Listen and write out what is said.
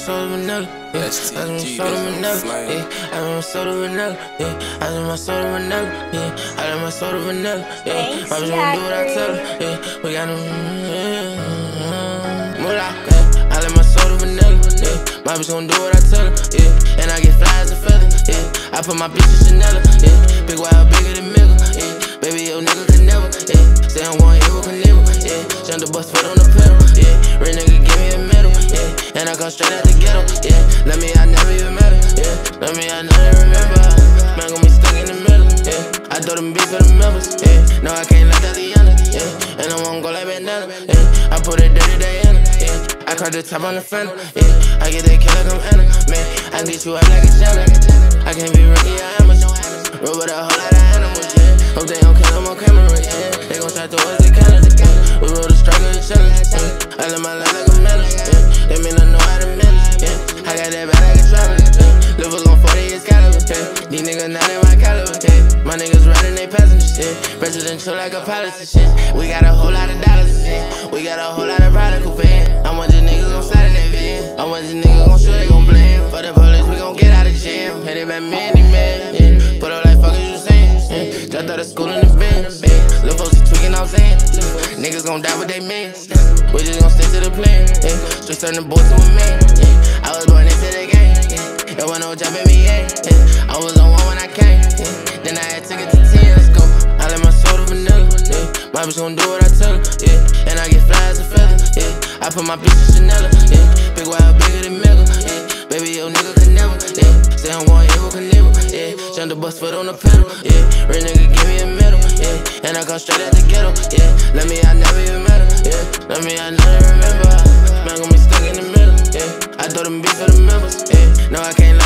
soda vanilla, yeah. I just my soda vanilla, yeah. I just my soda vanilla, yeah. I just my soda vanilla, yeah. I just my soda vanilla, yeah. My bitch gon' do what I tell her, yeah. We got no, yeah. Yeah. I let my soda vanilla, yeah. My bitch gon' do what I tell her, yeah. And I get fly as a feather, yeah. I put my bitch in Chanel, yeah. Big wild, bigger than Miller, yeah. Baby, yo nigga can never, yeah. Say I'm one Evel Knievel, yeah. Jump the bus, foot on the pedal, yeah. Real nigga give me a medal, yeah. And I come straight out the ghetto, yeah. Let me, I never even met her, yeah. Let me, I never remember. Man, gon' be stuck in the middle, yeah. I throw them beats for the members, yeah. No, I can't let that end, yeah. And I won't go like bandana, yeah. I put it dirty Diana, yeah. I crack the top on the fender, yeah. I get that killer come Anna, man. I beat you up like a channel. I can't be rookie, I am a Roll with a whole lot of animals, yeah. Hope they don't kill them on camera, yeah. They gon' try to Riding they passengers, shit. Presidential like a and shit. We got a whole lot of dollars and shit. We got a whole lot of product coupe. I want the niggas gon' slide in that van. I want the niggas gon' shoot, they gon' blame. For the police, we gon' get out of jam. Hit it back many man, yeah. Put up like fuck is you saying, yeah. Dropped out of school in the van. Lil' folks, tweaking, I'm saying. Niggas gon' die with they man. We just gon' stick to the plan, yeah. Just turn the boy to a man, yeah. I was born My bitch gon' do what I tell her, yeah. And I get fly as a feather, yeah. I put my bitch in Chanel, yeah. Big wild, bigger than Miller, yeah. Baby, yo nigga can never, yeah. Say I'm one Evel Knievel, yeah. Jump the bus foot on the pedal, yeah. Real nigga give me a medal, yeah. And I come straight out the ghetto, yeah. Let me, I never even met her, yeah. Let me, I never remember. Man, gon' be stuck in the middle, yeah. I throw them beats for the members, yeah. No, I can't